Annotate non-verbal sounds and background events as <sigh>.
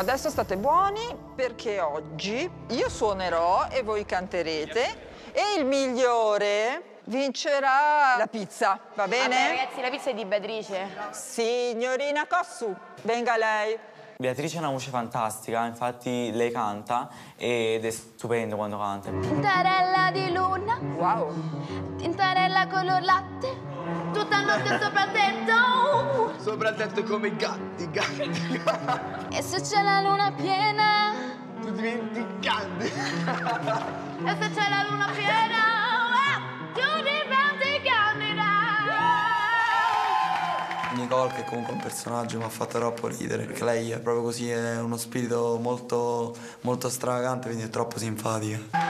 Adesso state buoni perché oggi io suonerò e voi canterete e il migliore vincerà la pizza, va bene? Vabbè, ragazzi, la pizza è di Beatrice. Signorina Cossu, venga lei. Beatrice ha una voce fantastica, infatti lei canta ed è stupendo quando canta. Tintarella di luna, Wow. tintarella color latte, tutta notte sopra il tetto. Sopra il tetto come i gatti, gatti. <laughs> E se c'è la luna piena, tu diventi gatti. e se c'è la luna piena, tu diventi candida. Nicole, che comunque è un personaggio, mi ha fatto troppo ridere, perché lei è proprio così, è uno spirito molto, molto stravagante, quindi è troppo simpatica.